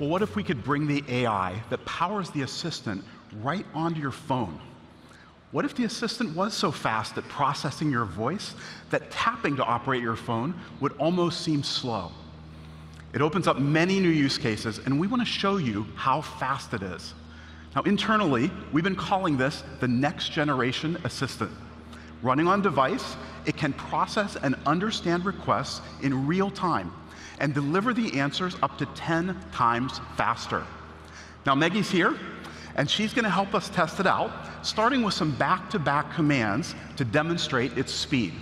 Well, what if we could bring the AI that powers the assistant right onto your phone? What if the assistant was so fast at processing your voice that tapping to operate your phone would almost seem slow? It opens up many new use cases, and we want to show you how fast it is. Now, internally, we've been calling this the next generation assistant. Running on device, it can process and understand requests in real time and deliver the answers up to 10 times faster. Now, Maggie's here, and she's going to help us test it out, starting with some back to back commands to demonstrate its speed.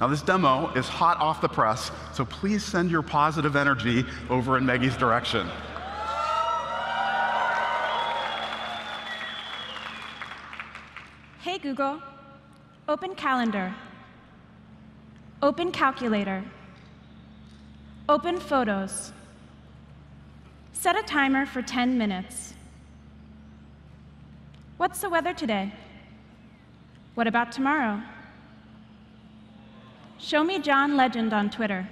Now, this demo is hot off the press, so please send your positive energy over in Maggie's direction. Hey, Google, open calendar, open calculator, open photos, set a timer for 10 minutes. What's the weather today? What about tomorrow? Show me John Legend on Twitter.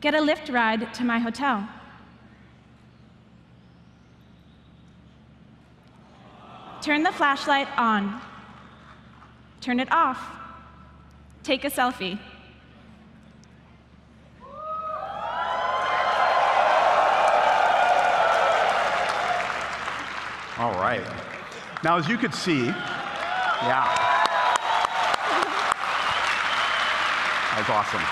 Get a Lyft ride to my hotel. Turn the flashlight on. Turn it off. Take a selfie. All right. Now, as you could see, yeah. That was awesome.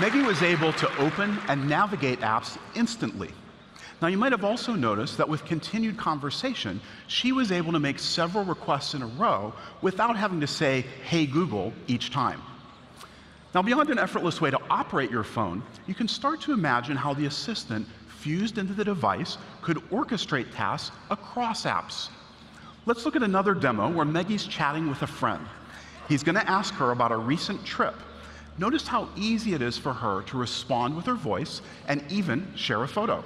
Maggie was able to open and navigate apps instantly. Now, you might have also noticed that with continued conversation, she was able to make several requests in a row without having to say, hey, Google, each time. Now, beyond an effortless way to operate your phone, you can start to imagine how the assistant fused into the device could orchestrate tasks across apps. Let's look at another demo where Maggie's chatting with a friend. He's going to ask her about a recent trip. Notice how easy it is for her to respond with her voice and even share a photo.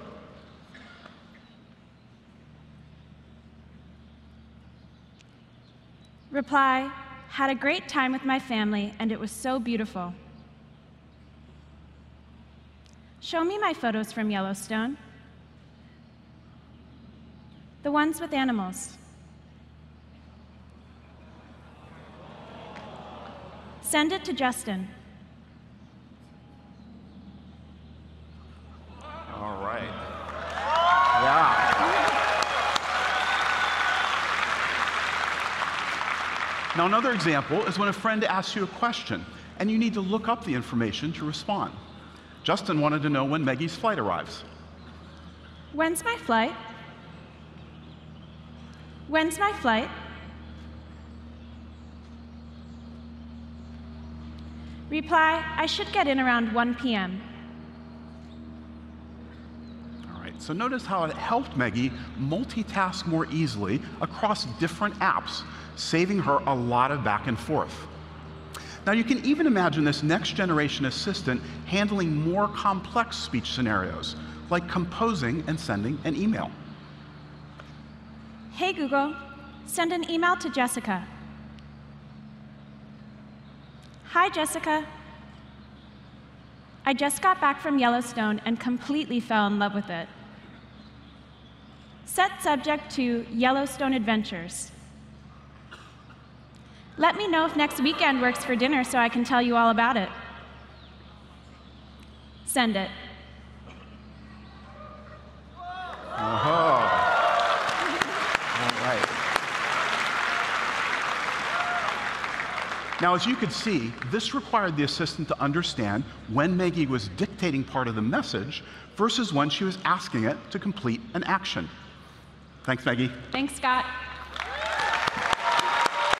Reply, had a great time with my family, and it was so beautiful. Show me my photos from Yellowstone. The ones with animals. Send it to Justin. All right. Yeah. Now, another example is when a friend asks you a question and you need to look up the information to respond. Justin wanted to know when Maggie's flight arrives. When's my flight? When's my flight? Reply, I should get in around 1 p.m. All right, so notice how it helped Maggie multitask more easily across different apps, saving her a lot of back and forth. Now, you can even imagine this next generation assistant handling more complex speech scenarios, like composing and sending an email. Hey, Google, send an email to Jessica. Hi, Jessica. I just got back from Yellowstone and completely fell in love with it. Set subject to Yellowstone Adventures. Let me know if next weekend works for dinner so I can tell you all about it. Send it. Uh-huh. All right. Now, as you could see, this required the assistant to understand when Maggie was dictating part of the message versus when she was asking it to complete an action. Thanks, Maggie. Thanks, Scott.